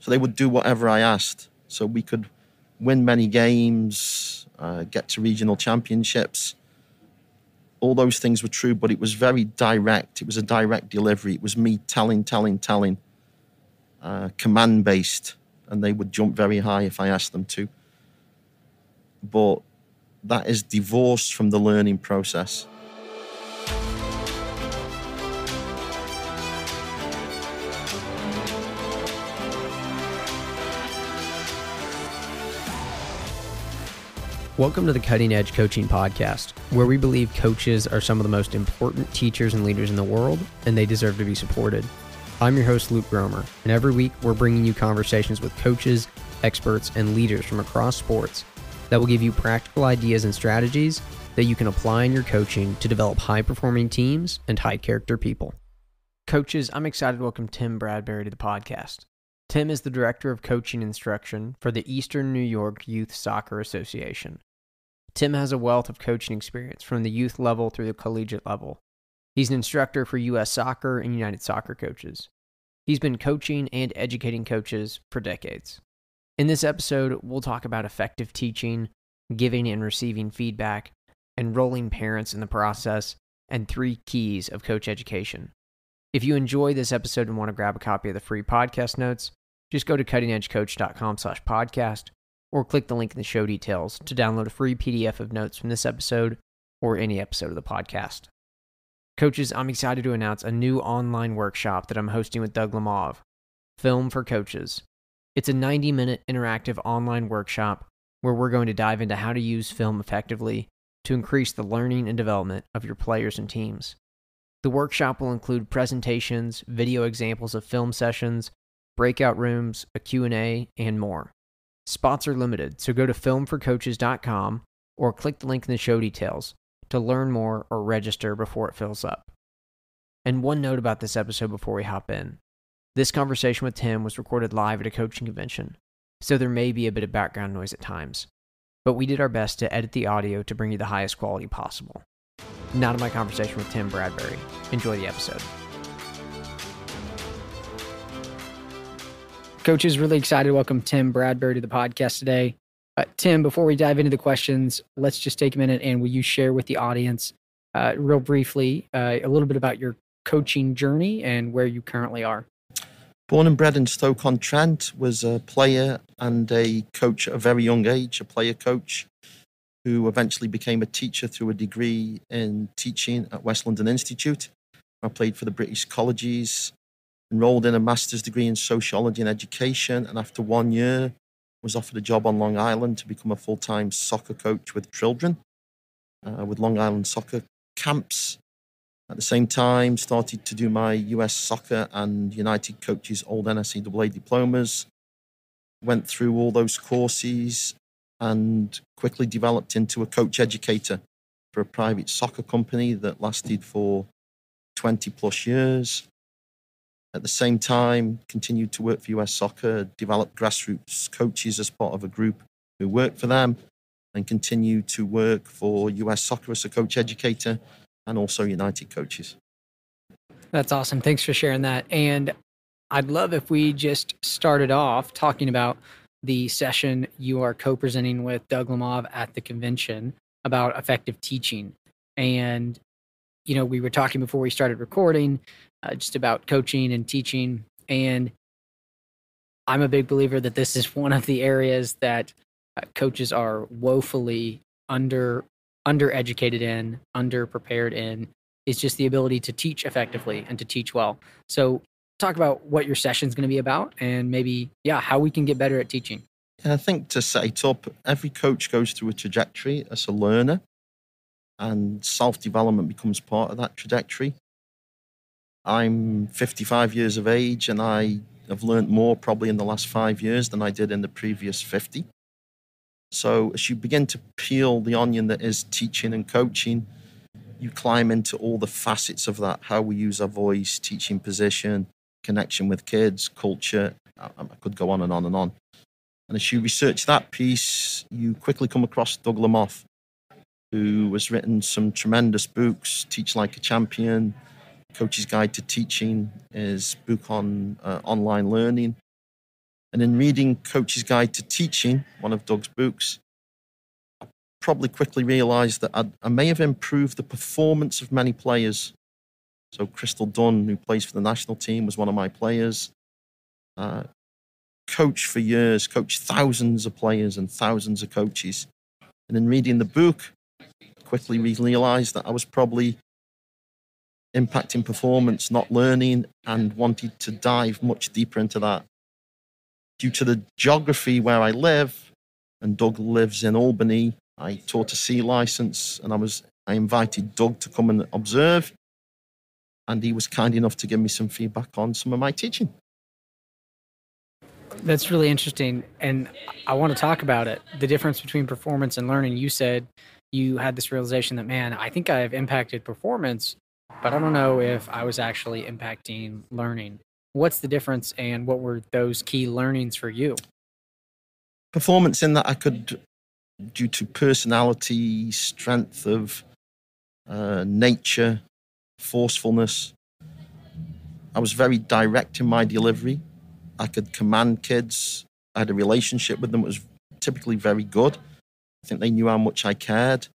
So they would do whatever I asked. So we could win many games, uh, get to regional championships. All those things were true, but it was very direct. It was a direct delivery. It was me telling, telling, telling, uh, command based, and they would jump very high if I asked them to. But that is divorced from the learning process. Welcome to the Cutting Edge Coaching Podcast, where we believe coaches are some of the most important teachers and leaders in the world, and they deserve to be supported. I'm your host, Luke Gromer, and every week we're bringing you conversations with coaches, experts, and leaders from across sports that will give you practical ideas and strategies that you can apply in your coaching to develop high performing teams and high character people. Coaches, I'm excited to welcome Tim Bradbury to the podcast. Tim is the Director of Coaching Instruction for the Eastern New York Youth Soccer Association. Tim has a wealth of coaching experience from the youth level through the collegiate level. He's an instructor for U.S. Soccer and United Soccer coaches. He's been coaching and educating coaches for decades. In this episode, we'll talk about effective teaching, giving and receiving feedback, enrolling parents in the process, and three keys of coach education. If you enjoy this episode and want to grab a copy of the free podcast notes, just go to cuttingedgecoach.com slash podcast or click the link in the show details to download a free PDF of notes from this episode or any episode of the podcast. Coaches, I'm excited to announce a new online workshop that I'm hosting with Doug Lemov, Film for Coaches. It's a 90 minute interactive online workshop where we're going to dive into how to use film effectively to increase the learning and development of your players and teams. The workshop will include presentations, video examples of film sessions, breakout rooms, a Q&A, and more. Spots are limited, so go to filmforcoaches.com or click the link in the show details to learn more or register before it fills up. And one note about this episode before we hop in. This conversation with Tim was recorded live at a coaching convention, so there may be a bit of background noise at times. But we did our best to edit the audio to bring you the highest quality possible. Now to my conversation with Tim Bradbury. Enjoy the episode. Coach is really excited to welcome Tim Bradbury to the podcast today. Uh, Tim, before we dive into the questions, let's just take a minute and will you share with the audience, uh, real briefly, uh, a little bit about your coaching journey and where you currently are? Born and bred in Stoke-on-Trent, was a player and a coach at a very young age, a player coach who eventually became a teacher through a degree in teaching at West London Institute. I played for the British colleges, enrolled in a master's degree in sociology and education, and after one year, was offered a job on Long Island to become a full-time soccer coach with children, uh, with Long Island soccer camps. At the same time, started to do my US soccer and United Coaches Old NSCAA diplomas. Went through all those courses and quickly developed into a coach educator for a private soccer company that lasted for 20 plus years. At the same time, continued to work for US Soccer, developed grassroots coaches as part of a group who worked for them, and continued to work for US Soccer as a coach educator and also United Coaches. That's awesome. Thanks for sharing that. And I'd love if we just started off talking about the session you are co presenting with Doug Lemov at the convention about effective teaching. And, you know, we were talking before we started recording uh, just about coaching and teaching. And I'm a big believer that this is one of the areas that uh, coaches are woefully under undereducated in, underprepared in, is just the ability to teach effectively and to teach well. So, talk about what your session is going to be about, and maybe yeah, how we can get better at teaching. I think to set up, every coach goes through a trajectory as a learner, and self development becomes part of that trajectory. I'm 55 years of age and I have learned more probably in the last five years than I did in the previous 50. So, as you begin to peel the onion that is teaching and coaching, you climb into all the facets of that how we use our voice, teaching position, connection with kids, culture. I could go on and on and on. And as you research that piece, you quickly come across Doug Lemov, who has written some tremendous books Teach Like a Champion, Coach's Guide to Teaching, his book on uh, online learning. And in reading Coach's Guide to Teaching, one of Doug's books, I probably quickly realized that I'd, I may have improved the performance of many players. So, Crystal Dunn, who plays for the national team, was one of my players. Uh, coach for years, coached thousands of players and thousands of coaches. And in reading the book, quickly realized that I was probably impacting performance, not learning, and wanted to dive much deeper into that. Due to the geography where I live, and Doug lives in Albany, I taught a C license and I was I invited Doug to come and observe. And he was kind enough to give me some feedback on some of my teaching. That's really interesting. And I want to talk about it the difference between performance and learning. You said you had this realization that, man, I think I've impacted performance, but I don't know if I was actually impacting learning. What's the difference and what were those key learnings for you? Performance in that I could, due to personality, strength of uh, nature, forcefulness, I was very direct in my delivery. I could command kids. I had a relationship with them was typically very good. I think they knew how much I cared.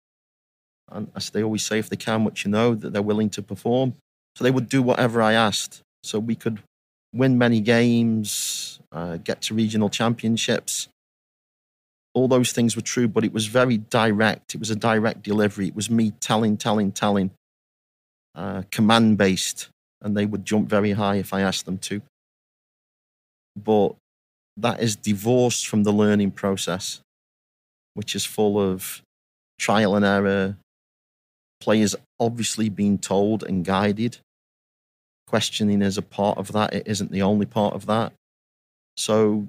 And as they always say, if they can what you know, that they're willing to perform. So they would do whatever I asked. So we could win many games, uh, get to regional championships. All those things were true, but it was very direct. It was a direct delivery. It was me telling, telling, telling, uh, command based, and they would jump very high if I asked them to. But that is divorced from the learning process, which is full of trial and error, players obviously being told and guided. Questioning is a part of that, it isn't the only part of that. So,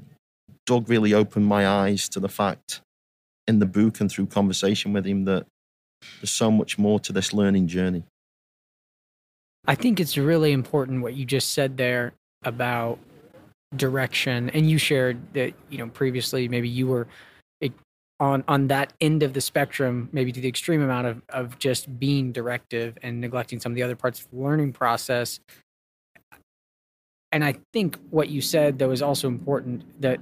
Doug really opened my eyes to the fact in the book and through conversation with him that there's so much more to this learning journey. I think it's really important what you just said there about direction and you shared that you know previously maybe you were on on that end of the spectrum, maybe to the extreme amount of of just being directive and neglecting some of the other parts of the learning process. And I think what you said though is also important that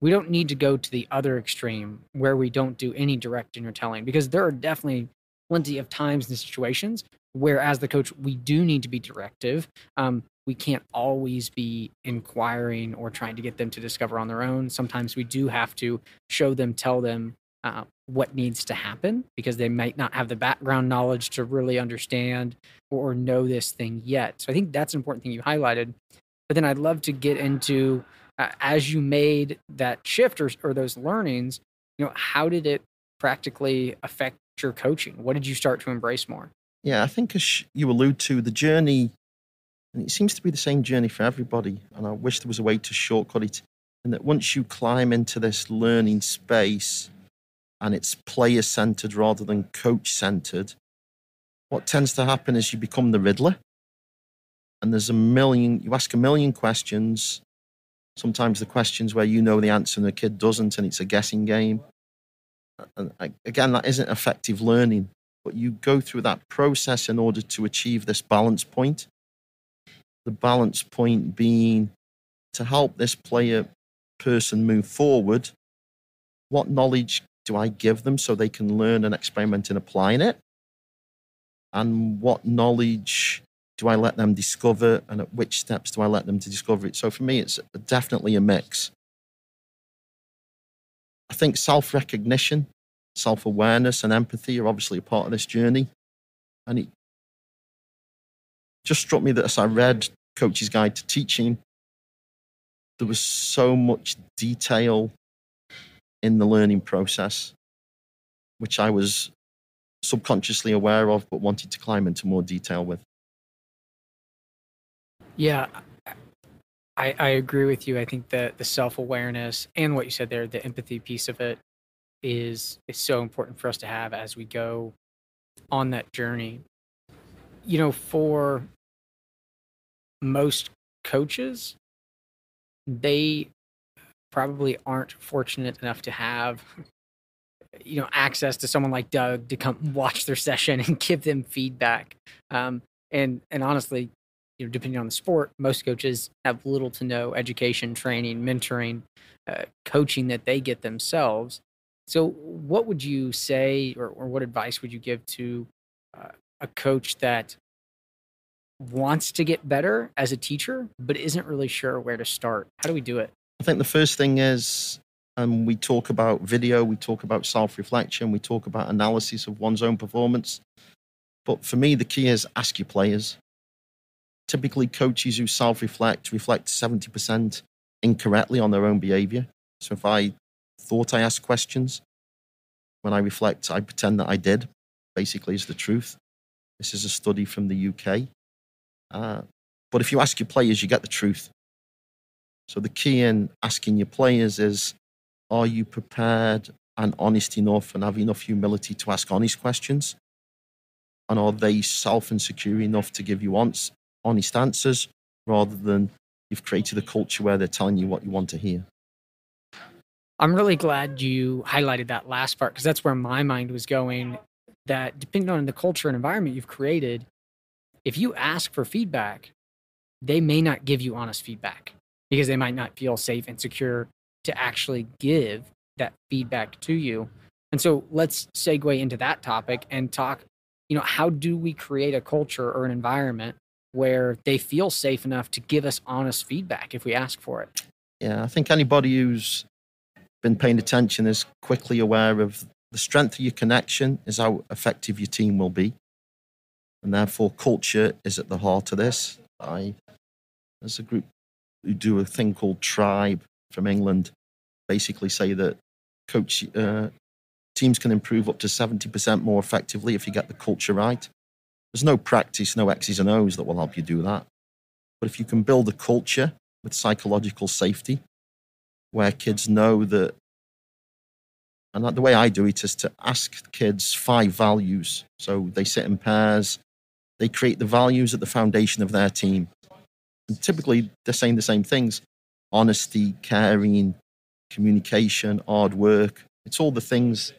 we don't need to go to the other extreme where we don't do any directing or telling because there are definitely plenty of times and situations where as the coach we do need to be directive um, we can't always be inquiring or trying to get them to discover on their own. Sometimes we do have to show them, tell them uh, what needs to happen because they might not have the background knowledge to really understand or know this thing yet. So I think that's an important thing you highlighted. But then I'd love to get into uh, as you made that shift or, or those learnings, you know, how did it practically affect your coaching? What did you start to embrace more? Yeah, I think as you allude to, the journey and it seems to be the same journey for everybody. And I wish there was a way to shortcut it. And that once you climb into this learning space and it's player centered rather than coach centered, what tends to happen is you become the Riddler. And there's a million, you ask a million questions. Sometimes the questions where you know the answer and the kid doesn't, and it's a guessing game. And again, that isn't effective learning, but you go through that process in order to achieve this balance point the balance point being to help this player person move forward. What knowledge do I give them so they can learn and experiment in applying it? And what knowledge do I let them discover? And at which steps do I let them to discover it? So for me, it's definitely a mix. I think self recognition, self awareness, and empathy are obviously a part of this journey. And it just struck me that as I read Coach's Guide to Teaching, there was so much detail in the learning process, which I was subconsciously aware of, but wanted to climb into more detail with. Yeah, I, I agree with you. I think that the self awareness and what you said there, the empathy piece of it, is is so important for us to have as we go on that journey. You know, for most coaches, they probably aren't fortunate enough to have you know access to someone like Doug to come watch their session and give them feedback. Um, and and honestly, you know, depending on the sport, most coaches have little to no education, training, mentoring, uh, coaching that they get themselves. So, what would you say, or, or what advice would you give to uh, a coach that wants to get better as a teacher, but isn't really sure where to start? How do we do it? I think the first thing is um, we talk about video, we talk about self reflection, we talk about analysis of one's own performance. But for me, the key is ask your players. Typically, coaches who self reflect reflect 70% incorrectly on their own behavior. So if I thought I asked questions, when I reflect, I pretend that I did, basically, is the truth. This is a study from the UK. Uh, but if you ask your players, you get the truth. So the key in asking your players is are you prepared and honest enough and have enough humility to ask honest questions? And are they self insecure enough to give you honest, honest answers rather than you've created a culture where they're telling you what you want to hear? I'm really glad you highlighted that last part because that's where my mind was going. That depending on the culture and environment you've created, if you ask for feedback, they may not give you honest feedback because they might not feel safe and secure to actually give that feedback to you. And so let's segue into that topic and talk, you know, how do we create a culture or an environment where they feel safe enough to give us honest feedback if we ask for it? Yeah, I think anybody who's been paying attention is quickly aware of the strength of your connection is how effective your team will be. And therefore, culture is at the heart of this. I, as a group who do a thing called Tribe from England, basically say that coach uh, teams can improve up to 70% more effectively if you get the culture right. There's no practice, no X's and O's that will help you do that. But if you can build a culture with psychological safety, where kids know that, and the way I do it is to ask kids five values. So they sit in pairs, they create the values at the foundation of their team. And typically, they're saying the same things honesty, caring, communication, hard work. It's all the things,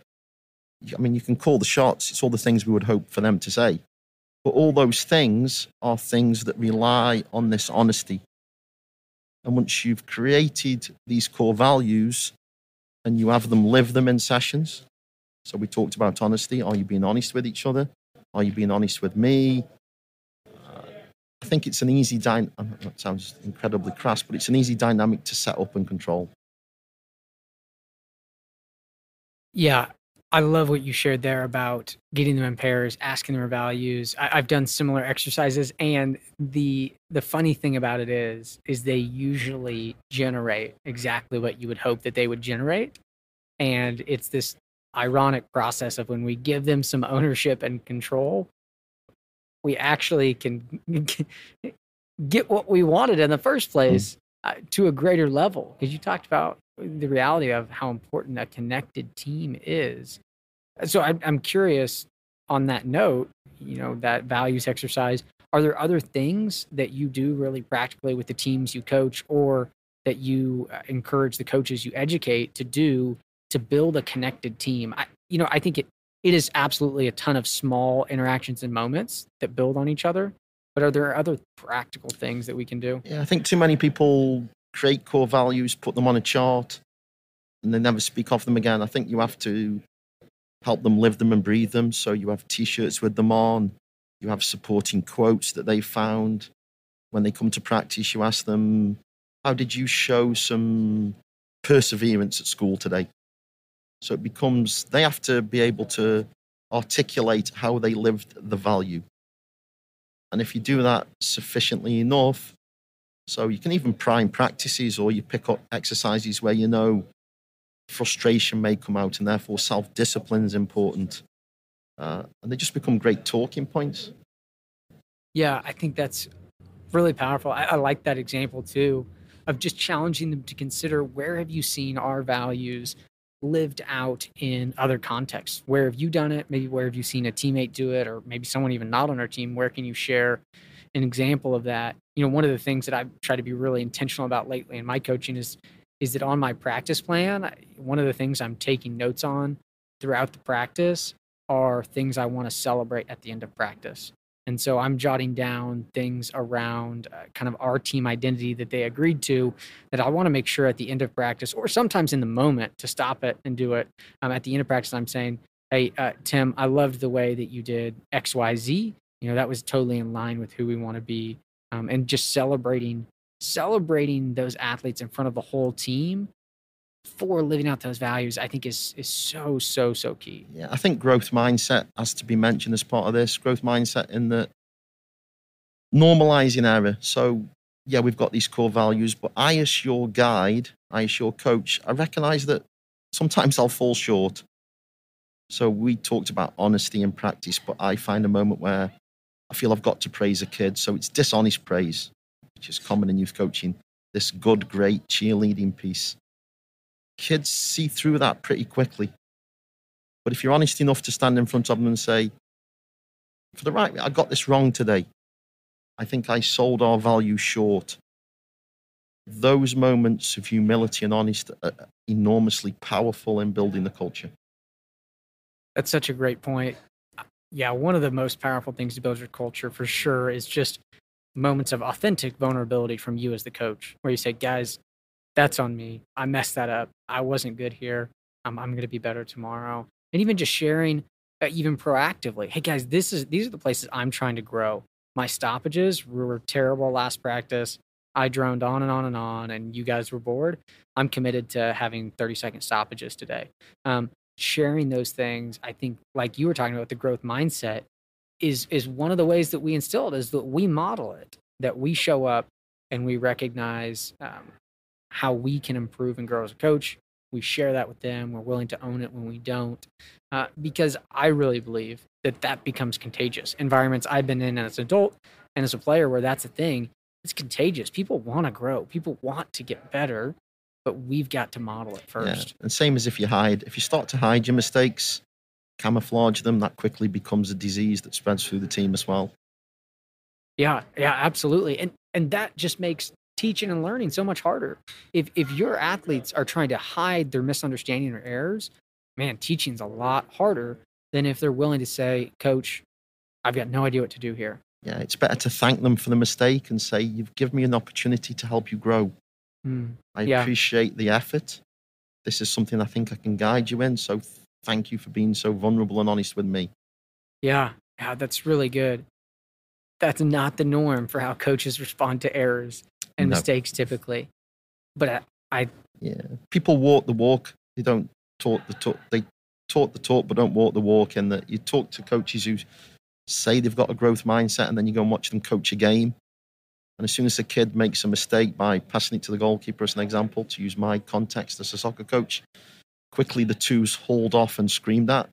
I mean, you can call the shots, it's all the things we would hope for them to say. But all those things are things that rely on this honesty. And once you've created these core values and you have them live them in sessions, so we talked about honesty. Are you being honest with each other? Are you being honest with me? Uh, I think it's an easy dynamic. That sounds incredibly crass, but it's an easy dynamic to set up and control. Yeah, I love what you shared there about getting them in pairs, asking their values. I, have done similar exercises, and the the funny thing about it is, is they usually generate exactly what you would hope that they would generate, and it's this ironic process of when we give them some ownership and control, we actually can get what we wanted in the first place uh, to a greater level. Because you talked about the reality of how important a connected team is. So I, I'm curious on that note, you know, that values exercise. Are there other things that you do really practically with the teams you coach or that you uh, encourage the coaches you educate to do to build a connected team? I, you know, I think it, it is absolutely a ton of small interactions and moments that build on each other. But are there other practical things that we can do? Yeah, I think too many people create core values, put them on a chart, and they never speak of them again. I think you have to help them live them and breathe them. So you have t shirts with them on, you have supporting quotes that they found. When they come to practice, you ask them, How did you show some perseverance at school today? So it becomes, they have to be able to articulate how they lived the value. And if you do that sufficiently enough, so you can even prime practices or you pick up exercises where you know frustration may come out and therefore self discipline is important. Uh, and they just become great talking points. Yeah, I think that's really powerful. I, I like that example too of just challenging them to consider where have you seen our values lived out in other contexts? Where have you done it? Maybe where have you seen a teammate do it, or maybe someone even not on our team? Where can you share an example of that? You know, one of the things that I've tried to be really intentional about lately in my coaching is is that on my practice plan, one of the things I'm taking notes on throughout the practice are things I want to celebrate at the end of practice. And so I'm jotting down things around uh, kind of our team identity that they agreed to that I want to make sure at the end of practice or sometimes in the moment to stop it and do it. Um, at the end of practice, I'm saying, Hey, uh, Tim, I loved the way that you did XYZ. You know, that was totally in line with who we want to be. Um, and just celebrating, celebrating those athletes in front of the whole team for living out those values, I think is is so so so key. Yeah, I think growth mindset has to be mentioned as part of this growth mindset in the normalizing error. So yeah, we've got these core values, but I as your guide, I as your coach, I recognize that sometimes I'll fall short. So we talked about honesty in practice, but I find a moment where I feel I've got to praise a kid. So it's dishonest praise, which is common in youth coaching. This good, great cheerleading piece kids see through that pretty quickly. But if you're honest enough to stand in front of them and say, for the right, I got this wrong today. I think I sold our value short. Those moments of humility and honesty are enormously powerful in building the culture. That's such a great point. Yeah, one of the most powerful things to build your culture for sure is just moments of authentic vulnerability from you as the coach, where you say, guys, that's on me. I messed that up. I wasn't good here. I'm, I'm going to be better tomorrow. And even just sharing, uh, even proactively, hey guys, this is these are the places I'm trying to grow. My stoppages were terrible last practice. I droned on and on and on, and you guys were bored. I'm committed to having 30 second stoppages today. Um, sharing those things, I think, like you were talking about, the growth mindset is is one of the ways that we instill it. Is that we model it, that we show up and we recognize um, how we can improve and grow as a coach. We share that with them. We're willing to own it when we don't, uh, because I really believe that that becomes contagious. Environments I've been in as an adult and as a player where that's a thing, it's contagious. People want to grow. People want to get better, but we've got to model it first. Yeah. And same as if you hide, if you start to hide your mistakes, camouflage them, that quickly becomes a disease that spreads through the team as well. Yeah, yeah, absolutely. And and that just makes teaching and learning so much harder. If if your athletes are trying to hide their misunderstanding or errors, man, teaching's a lot harder than if they're willing to say, "Coach, I've got no idea what to do here." Yeah, it's better to thank them for the mistake and say, "You've given me an opportunity to help you grow. Mm, I yeah. appreciate the effort. This is something I think I can guide you in. So thank you for being so vulnerable and honest with me." Yeah, yeah, that's really good. That's not the norm for how coaches respond to errors and no. mistakes typically. But I, I, yeah, people walk the walk. They don't talk the talk. They talk the talk, but don't walk the walk. And that you talk to coaches who say they've got a growth mindset, and then you go and watch them coach a game. And as soon as a kid makes a mistake by passing it to the goalkeeper, as an example, to use my context as a soccer coach, quickly the twos hauled off and screamed at.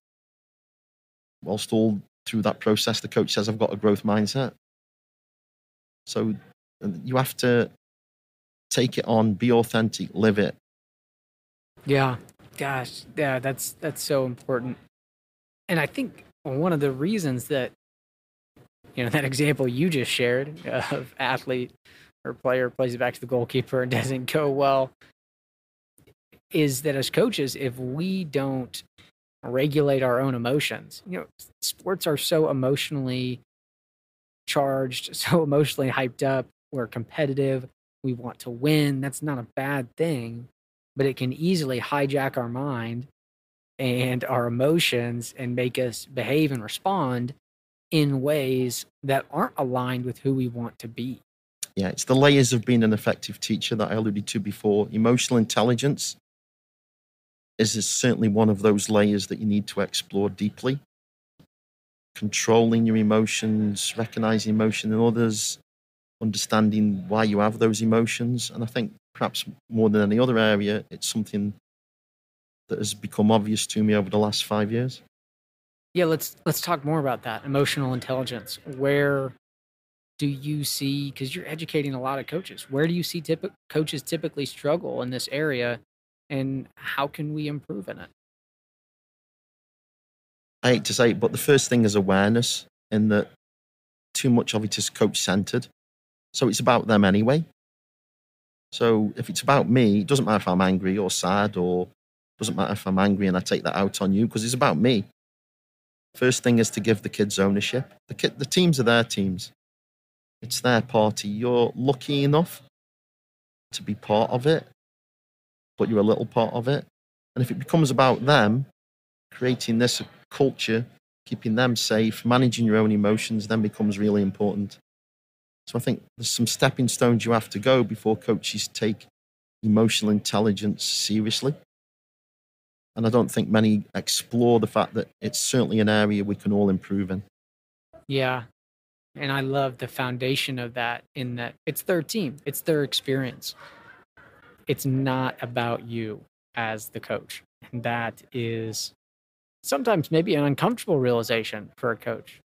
Whilst all through that process, the coach says, I've got a growth mindset. So you have to take it on, be authentic, live it. Yeah, gosh, yeah, that's that's so important. And I think one of the reasons that you know that example you just shared of athlete or player plays it back to the goalkeeper and doesn't go well is that as coaches, if we don't regulate our own emotions, you know, sports are so emotionally charged, so emotionally hyped up we're competitive, we want to win. That's not a bad thing, but it can easily hijack our mind and our emotions and make us behave and respond in ways that aren't aligned with who we want to be. Yeah, it's the layers of being an effective teacher that I alluded to before. Emotional intelligence is certainly one of those layers that you need to explore deeply. Controlling your emotions, recognizing emotion in others, understanding why you have those emotions. And I think perhaps more than any other area, it's something that has become obvious to me over the last five years. Yeah, let's let's talk more about that emotional intelligence. Where do you see because you're educating a lot of coaches? Where do you see typ- coaches typically struggle in this area, and how can we improve in it? I hate to say but the first thing is awareness, in that too much of it is coach centered. So it's about them anyway. So if it's about me, it doesn't matter if I'm angry or sad or doesn't matter if I'm angry and I take that out on you because it's about me. First thing is to give the kids ownership. The, kid, the teams are their teams, it's their party. You're lucky enough to be part of it, but you're a little part of it. And if it becomes about them, creating this culture, keeping them safe, managing your own emotions, then becomes really important. So I think there's some stepping stones you have to go before coaches take emotional intelligence seriously. And I don't think many explore the fact that it's certainly an area we can all improve in. Yeah. And I love the foundation of that in that it's their team, it's their experience. It's not about you as the coach. And that is sometimes maybe an uncomfortable realization for a coach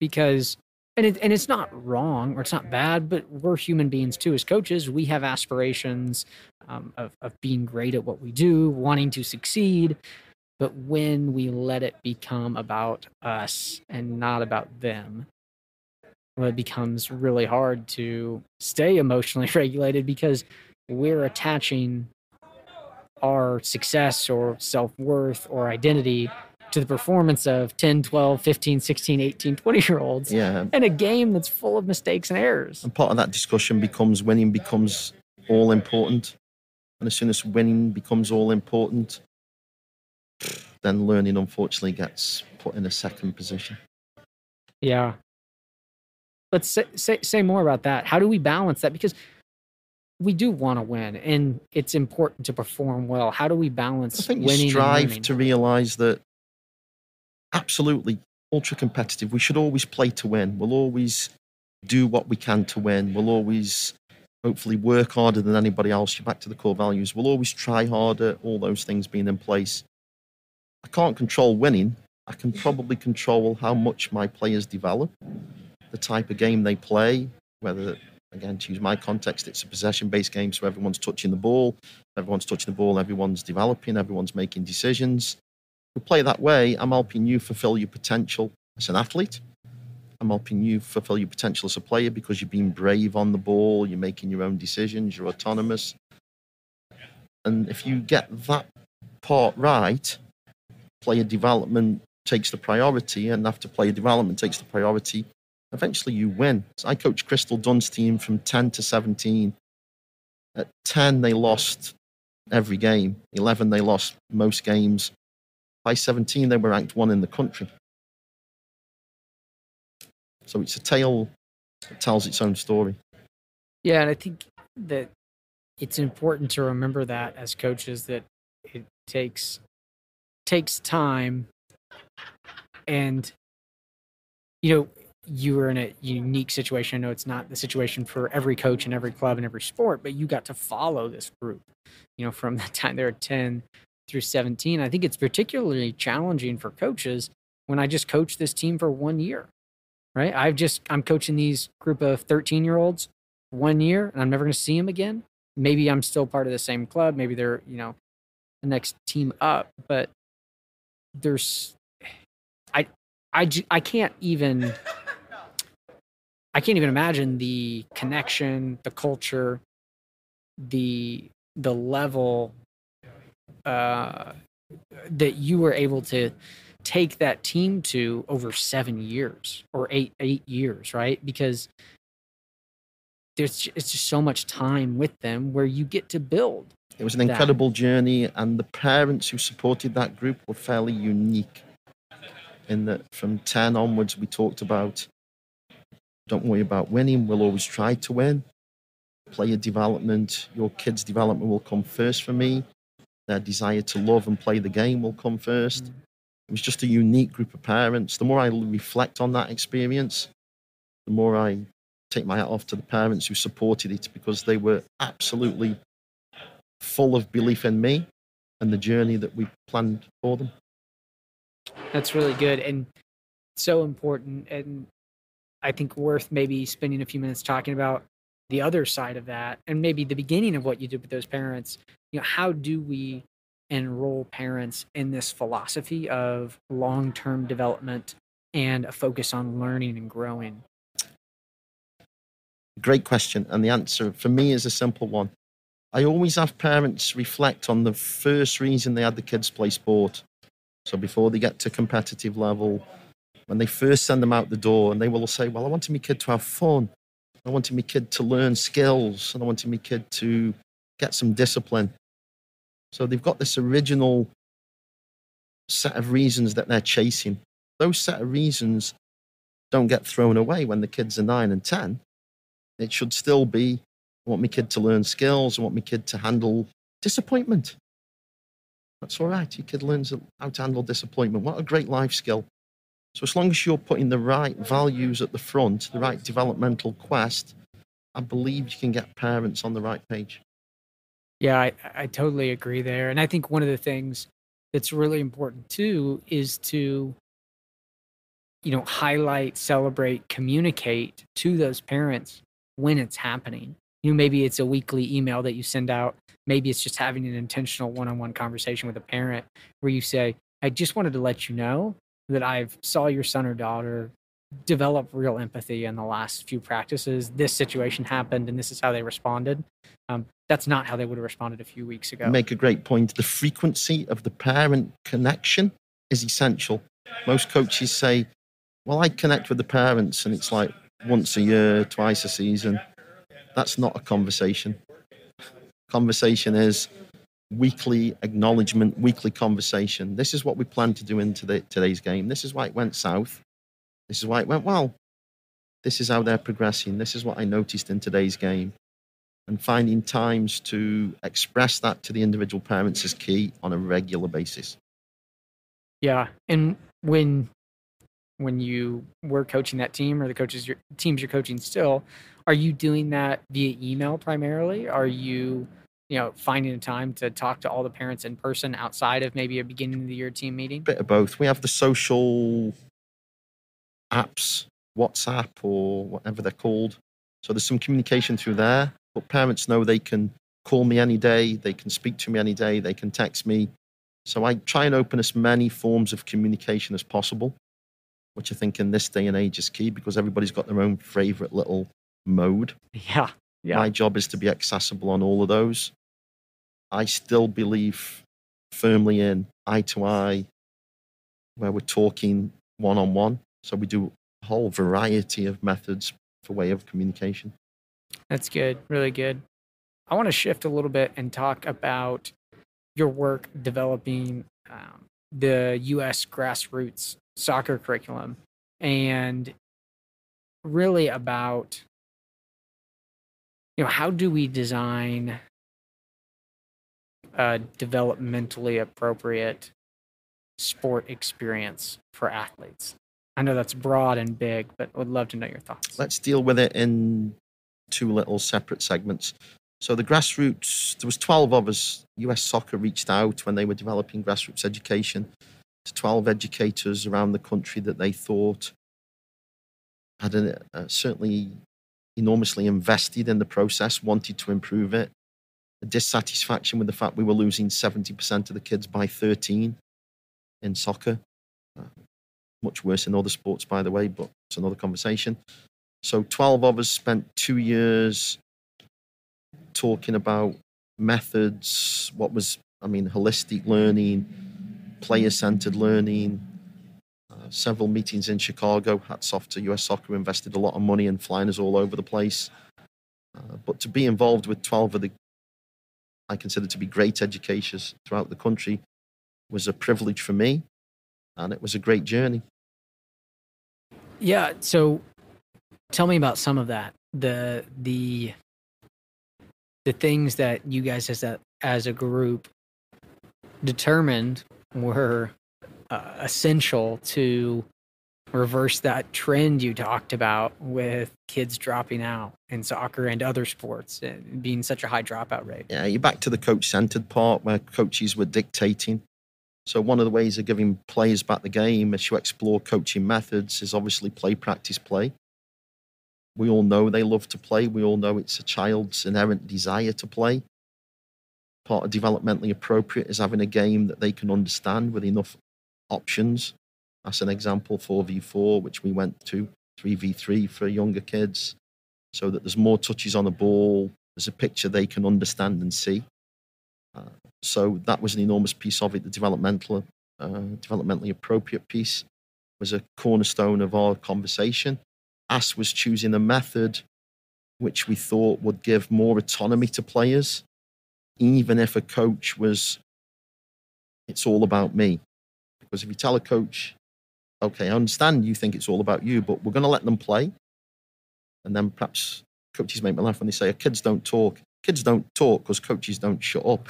because and it, and it's not wrong or it's not bad but we're human beings too. As coaches we have aspirations um, of, of being great at what we do wanting to succeed. But when we let it become about us and not about them well, it becomes really hard to stay emotionally regulated because we're attaching our success or self-worth or identity to the performance of 10 12 15 16 18 20 year olds Yeah. in a game that's full of mistakes and errors And part of that discussion becomes winning becomes all important. And as soon as winning becomes all important, then learning unfortunately gets put in a second position. yeah let's say, say, say more about that how do we balance that because we do want to win and it's important to perform well how do we balance I think you winning strive to realize that absolutely ultra competitive. We should always play to win. We'll always do what we can to win. We'll always hopefully work harder than anybody else. You're back to the core values. We'll always try harder, all those things being in place. I can't control winning. I can probably control how much my players develop, the type of game they play, whether again to use my context, it's a possession based game, so everyone's touching the ball. Everyone's touching the ball, everyone's developing, everyone's making decisions. We play that way, I'm helping you fulfill your potential as an athlete. I'm helping you fulfill your potential as a player because you're being brave on the ball, you're making your own decisions, you're autonomous. And if you get that part right, player development takes the priority, and after player development takes the priority, eventually you win. So I coached Crystal Dunn's team from 10 to 17. At 10, they lost every game. 11, they lost most games. By 17, they were ranked one in the country. So it's a tale that tells its own story. Yeah, and I think that it's important to remember that as coaches that it takes takes time and you know you were in a unique situation. I know it's not the situation for every coach in every club in every sport, but you got to follow this group, you know, from the time they were 10 through 17. I think it's particularly challenging for coaches when I just coach this team for one year, right? I've just, I'm coaching these group of 13 year olds one year and I'm never going to see them again. Maybe I'm still part of the same club. Maybe they're, you know, the next team up, but there's, I, I, I can't even, I can't even imagine the connection, the culture, the, the level, uh, that you were able to take that team to over seven years or eight, eight years, right? Because there's it's just so much time with them where you get to build. It was an That. incredible journey, and the parents who supported that group were fairly unique. In that, from 10 onwards, we talked about don't worry about winning, we'll always try to win. Player development, your kids' development will come first for me. Their desire to love and play the game will come first. Mm. It was just a unique group of parents. The more I reflect on that experience, the more I take my hat off to the parents who supported it because they were absolutely full of belief in me and the journey that we planned for them. That's really good and so important. And I think worth maybe spending a few minutes talking about the other side of that and maybe the beginning of what you did with those parents. You know, how do we enroll parents in this philosophy of long term development and a focus on learning and growing? Great question. And the answer for me is a simple one. I always have parents reflect on the first reason they had the kids play sport. So before they get to competitive level, when they first send them out the door, and they will say, Well, I wanted my kid to have fun. I wanted my kid to learn skills, and I wanted my kid to get some discipline. So they've got this original set of reasons that they're chasing. Those set of reasons don't get thrown away when the kids are nine and 10. It should still be I want my kid to learn skills. I want my kid to handle disappointment. That's all right. Your kid learns how to handle disappointment. What a great life skill. So, as long as you're putting the right values at the front, the right developmental quest, I believe you can get parents on the right page. Yeah, I, I totally agree there. And I think one of the things that's really important too is to you know highlight celebrate communicate to those parents when it's happening you know maybe it's a weekly email that you send out maybe it's just having an intentional one-on-one conversation with a parent where you say i just wanted to let you know that i've saw your son or daughter develop real empathy in the last few practices. This situation happened and this is how they responded. Um, that's not how they would have responded a few weeks ago. Make a great point. The frequency of the parent connection is essential. Most coaches say well i connect with the parents and it's like once a year twice a season. That's not a conversation. Conversation is weekly acknowledgement, weekly conversation. This is what we plan to do in today, today's game. This is why it went south. This is why it went well. This is how they're progressing. This is what I noticed in today's game. And finding times to express that to the individual parents is key on a regular basis. Yeah, and when when you were coaching that team or the coaches your teams you're coaching still, are you doing that via email primarily? Are you you know finding a time to talk to all the parents in person outside of maybe a beginning of the year team meeting? Bit of both. We have the social apps, WhatsApp or whatever they're called. So there's some communication through there, but parents know they can call me any day, they can speak to me any day, they can text me. So I try and open as many forms of communication as possible, which I think in this day and age is key because everybody's got their own favorite little mode. Yeah. Yeah. My job is to be accessible on all of those. I still believe firmly in eye to eye, where we're talking one on one. So we do a whole variety of methods for way of communication. That's good. Really good. I want to shift a little bit and talk about your work developing um, the U.S. grassroots soccer curriculum and really about you know how do we design a developmentally appropriate sport experience for athletes i know that's broad and big but would love to know your thoughts Let's deal with it in two little separate segments. So the grassroots, there was 12 of us. US Soccer reached out when they were developing grassroots education to 12 educators around the country that they thought had a, certainly enormously invested in the process, wanted to improve it. Dissatisfaction with the fact we were losing 70% of the kids by 13 in soccer. Uh, much worse in other sports, by the way, but it's another conversation. So 12 of us spent two years talking about methods, what was, I mean, holistic learning, player centered learning, uh, several meetings in Chicago. Hats off to US Soccer, invested a lot of money in flying us all over the place. Uh, but to be involved with 12 of the, I consider to be great educators throughout the country, was a privilege for me. And it was a great journey. Yeah. So tell me about some of that. The the the things that you guys as a as a group determined were uh, essential to reverse that trend you talked about with kids dropping out in soccer and other sports and being such a high dropout rate. Yeah, you're back to the coach centered part where coaches were dictating. So, one of the ways of giving players back the game as you explore coaching methods is obviously play, practice, play. We all know they love to play. We all know it's a child's inherent desire to play. Part of developmentally appropriate is having a game that they can understand with enough options. That's an example 4v4, which we went to 3v3 for younger kids, so that there's more touches on the ball. There's a picture they can understand and see. Uh, so that was an enormous piece of it, the developmental, uh, developmentally appropriate piece. was a cornerstone of our conversation. Ask was choosing a method which we thought would give more autonomy to players, even if a coach was, it's all about me. Because if you tell a coach, okay, I understand you think it's all about you, but we're going to let them play. And then perhaps coaches make me laugh when they say, kids don't talk. Kids don't talk because coaches don't shut up.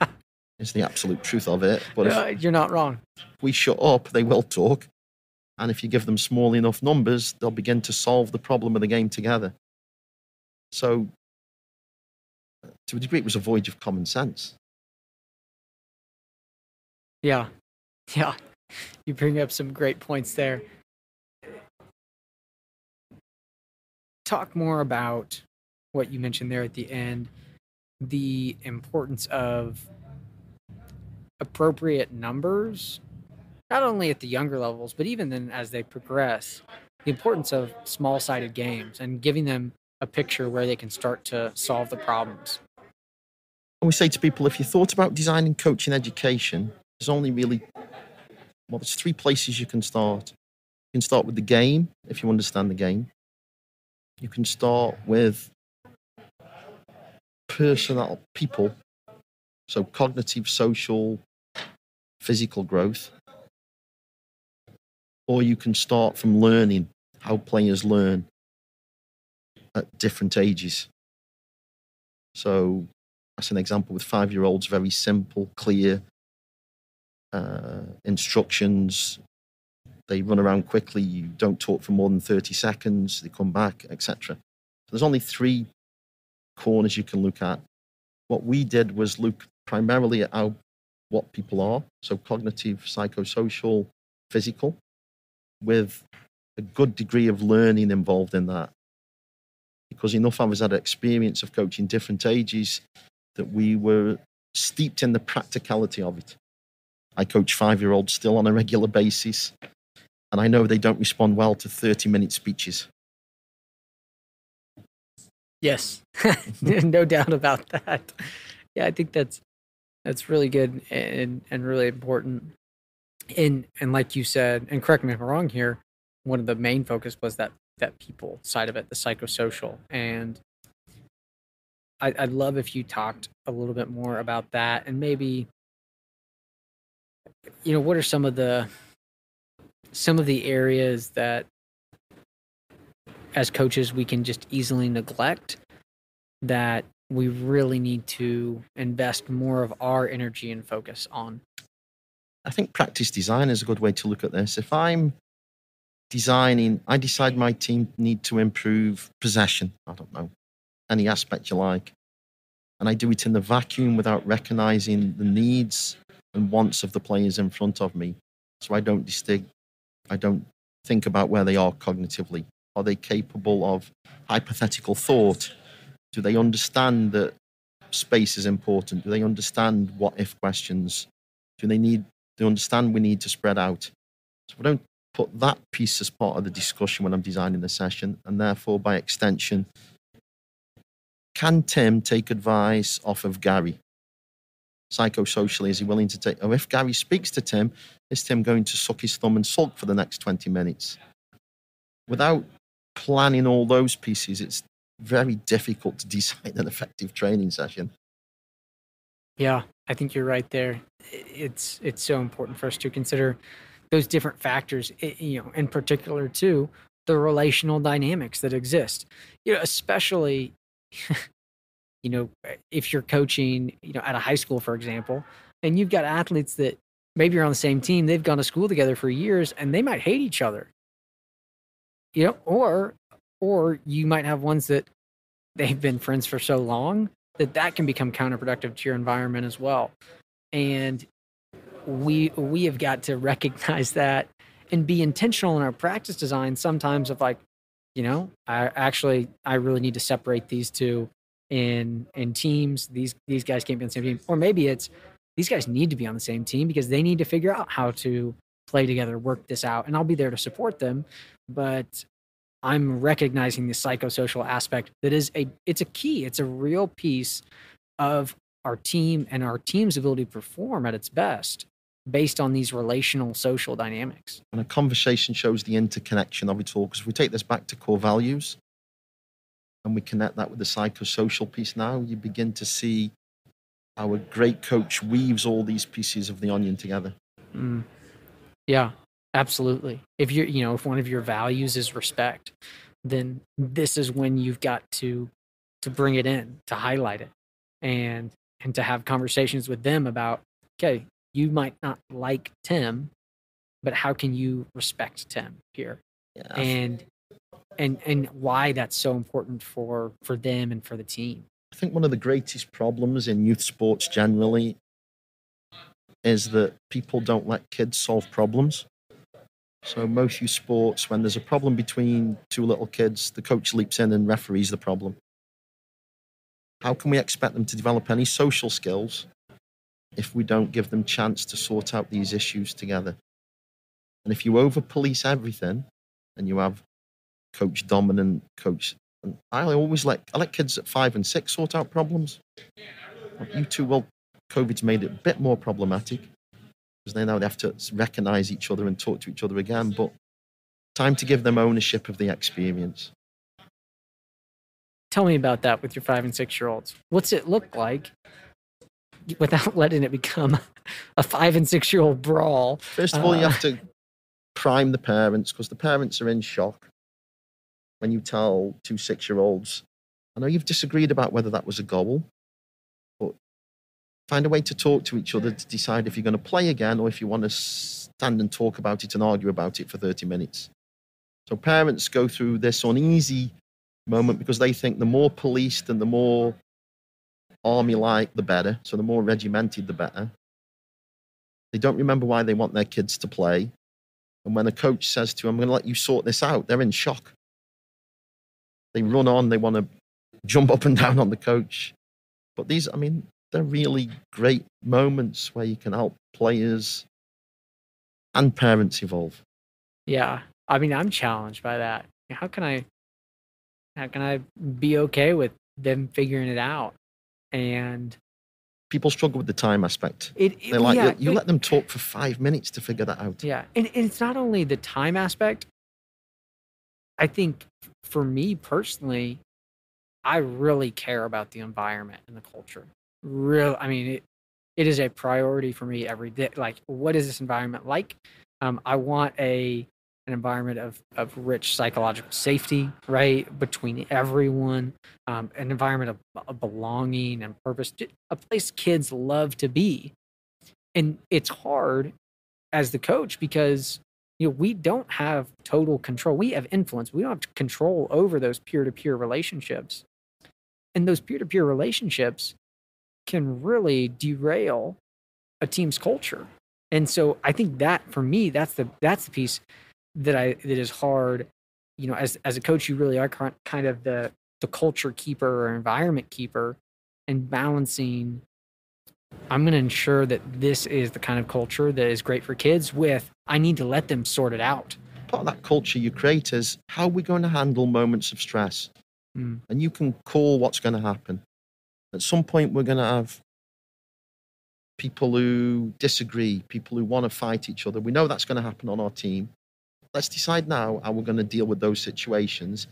it's the absolute truth of it. But if you're not wrong. We shut up, they will talk. And if you give them small enough numbers, they'll begin to solve the problem of the game together. So, to a degree, it was a voyage of common sense. Yeah. Yeah. You bring up some great points there. Talk more about what you mentioned there at the end the importance of appropriate numbers, not only at the younger levels, but even then as they progress, the importance of small sided games and giving them a picture where they can start to solve the problems. And we say to people if you thought about designing coaching education, there's only really, well, there's three places you can start. You can start with the game, if you understand the game. You can start with personal people, so cognitive, social, physical growth. Or you can start from learning how players learn at different ages. So that's an example with five year olds, very simple, clear uh, instructions. They run around quickly, you don't talk for more than 30 seconds, they come back, etc. There's only three corners you can look at. What we did was look primarily at how, what people are, so cognitive, psychosocial, physical, with a good degree of learning involved in that because enough of us had experience of coaching different ages that we were steeped in the practicality of it. I coach five year olds still on a regular basis, and I know they don't respond well to 30 minute speeches. Yes, no doubt about that. Yeah, I think that's that's really good and and really important. And and like you said, and correct me if I'm wrong here, one of the main focus was that that people side of it, the psychosocial. And I, I'd love if you talked a little bit more about that and maybe, you know, what are some of the some of the areas that as coaches we can just easily neglect that we really need to invest more of our energy and focus on? I think practice design is a good way to look at this. If I'm designing, I decide my team need to improve possession. I don't know, any aspect you like. And I do it in the vacuum without recognizing the needs and wants of the players in front of me. So I don't distinct, I don't think about where they are cognitively. Are they capable of hypothetical thought? Do they understand that space is important? Do they understand what if questions? Do they need to understand we need to spread out? So I don't put that piece as part of the discussion when I'm designing the session, and therefore, by extension, can Tim take advice off of Gary? Psychosocially, is he willing to take? Or if Gary speaks to Tim, is Tim going to suck his thumb and sulk for the next 20 minutes? Without planning all those pieces, it's very difficult to design an effective training session. Yeah, I think you're right there. It's it's so important for us to consider those different factors, you know, in particular too, the relational dynamics that exist. You know, especially, you know, eh, if you're coaching, you know, at a high school, for example, and you've got athletes that maybe you're on the same team, they've gone to school together for years, and they might hate each other. You know, or or you might have ones that they've been friends for so long that that can become counterproductive to your environment as well. And we we have got to recognize that and be intentional in our practice design sometimes of like you know i actually i really need to separate these two in in teams these these guys can't be on the same team or maybe it's these guys need to be on the same team because they need to figure out how to play together work this out and i'll be there to support them but i'm recognizing the psychosocial aspect that is a it's a key it's a real piece of our team and our team's ability to perform at its best based on these relational social dynamics. And a conversation shows the interconnection of it all. Because if we take this back to core values and we connect that with the psychosocial piece now, you begin to see our great coach weaves all these pieces of the onion together. Mm. Yeah, absolutely. If you're, you know, if one of your values is respect, then this is when you've got to to bring it in, to highlight it, and and to have conversations with them about, okay, you might not like Tim, but how can you respect Tim here? Yeah. And and and why that's so important for for them and for the team. I think one of the greatest problems in youth sports generally is that people don't let kids solve problems. So most youth sports, when there's a problem between two little kids, the coach leaps in and referees the problem. How can we expect them to develop any social skills if we don't give them chance to sort out these issues together? And if you over police everything and you have coach dominant, coach and I always let I let kids at five and six sort out problems. You two, well, COVID's made it a bit more problematic because they now they have to recognize each other and talk to each other again. But time to give them ownership of the experience. Tell me about that with your five and six year olds. What's it look like without letting it become a five and six year old brawl? First of all, you Uh, have to prime the parents because the parents are in shock when you tell two six year olds, I know you've disagreed about whether that was a goal, but find a way to talk to each other to decide if you're going to play again or if you want to stand and talk about it and argue about it for 30 minutes. So parents go through this uneasy moment because they think the more policed and the more army like, the better. So the more regimented, the better. They don't remember why they want their kids to play. And when a coach says to them, I'm going to let you sort this out, they're in shock. They run on, they want to jump up and down on the coach. But these, I mean, they're really great moments where you can help players and parents evolve. Yeah. I mean, I'm challenged by that. How can I how can I be okay with them figuring it out? And People struggle with the time aspect. it, it They're like, yeah, you it- let them talk for five minutes to figure that out. Yeah, and, and it's not only the time aspect. I think for me personally, I really care about the environment and the culture. Real, I mean, it, it is a priority for me every day. Like, what is this environment like? Um, I want a an environment of of rich psychological safety, right, between everyone. Um, an environment of, of belonging and purpose, a place kids love to be. And it's hard as the coach because you know we don't have total control. We have influence. We don't have control over those peer-to-peer relationships. And those peer-to-peer relationships can really derail a team's culture. And so i think that for me that's the that's the piece that i that is hard. You know as as a coach you really are kind of the the culture keeper or environment keeper and balancing I'm going to ensure that this is the kind of culture that is great for kids with I need to let them sort it out. Part of that culture you create is how are we going to handle moments of stress? Mm. And you can call what's going to happen. At some point, we're going to have people who disagree, people who want to fight each other. We know that's going to happen on our team. Let's decide now how we're going to deal with those situations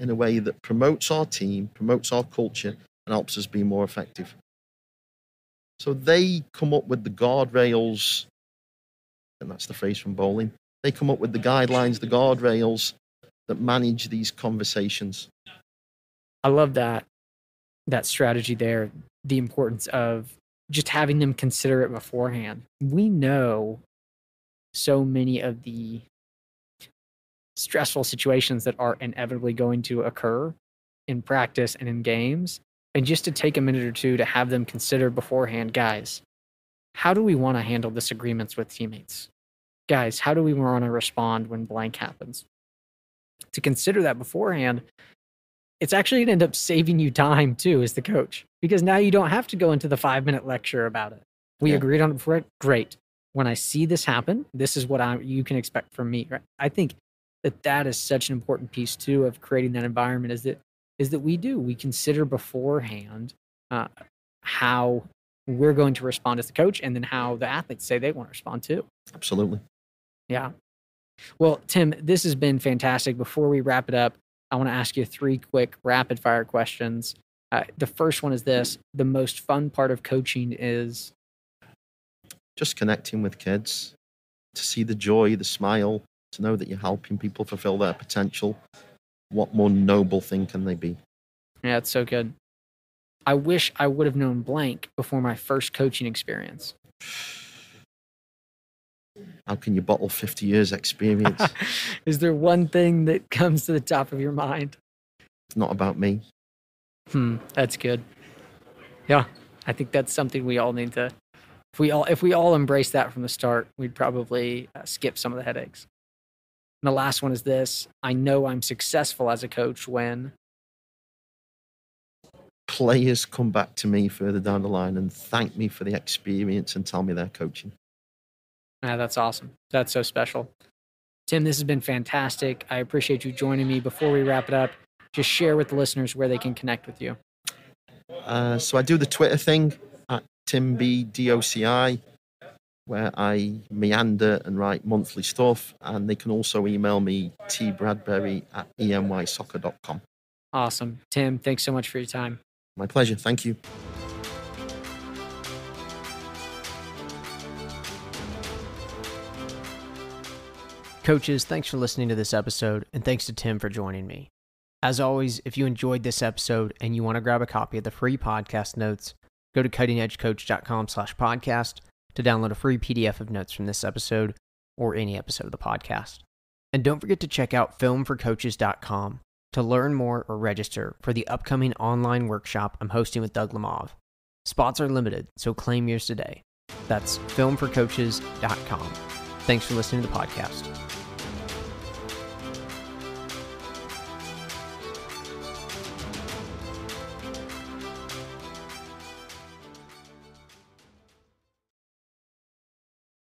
in a way that promotes our team, promotes our culture, and helps us be more effective. So they come up with the guardrails, and that's the phrase from bowling. They come up with the guidelines, the guardrails that manage these conversations. I love that that strategy there, the importance of just having them consider it beforehand. We know so many of the stressful situations that are inevitably going to occur in practice and in games. And just to take a minute or two to have them consider beforehand, guys, how do we want to handle disagreements with teammates? Guys, how do we want to respond when blank happens? To consider that beforehand, it's actually going to end up saving you time too as the coach because now you don't have to go into the five minute lecture about it. We Yeah. agreed on it before. Great. When I see this happen, this is what I you can expect from me. Right? I think that that is such an important piece too of creating that environment is that is that we do we consider beforehand uh, how we're going to respond as the coach and then how the athletes say they want to respond too. Absolutely. Yeah. Well, Tim, this has been fantastic. Before we wrap it up, I want to ask you three quick rapid fire questions. Uh, the first one is this The most fun part of coaching is Just connecting with kids to see the joy, the smile, to know that you're helping people fulfill their potential. What more noble thing can they be? Yeah, it's so good. I wish I would have known blank before my first coaching experience. How can you bottle 50 years experience? Is there one thing that comes to the top of your mind? it's not about me. Hmm, that's good. Yeah, I think that's something we all need to. If we all if we all embrace that from the start, we'd probably uh, skip some of the headaches. And the last one is this: I know I'm successful as a coach when Players come back to me further down the line and thank me for the experience and tell me they're coaching. Ah, that's awesome. That's so special. Tim, this has been fantastic. I appreciate you joining me. Before we wrap it up, just share with the listeners where they can connect with you. Uh, so I do the Twitter thing at TimBDOCI, where I meander and write monthly stuff. And they can also email me tbradbury at enysoccer.com. Awesome. Tim, thanks so much for your time. My pleasure. Thank you. Coaches, thanks for listening to this episode, and thanks to Tim for joining me. As always, if you enjoyed this episode and you want to grab a copy of the free podcast notes, go to cuttingedgecoach.com slash podcast to download a free PDF of notes from this episode or any episode of the podcast. And don't forget to check out filmforcoaches.com to learn more or register for the upcoming online workshop I'm hosting with Doug Lemov. Spots are limited, so claim yours today. That's filmforcoaches.com. Thanks for listening to the podcast.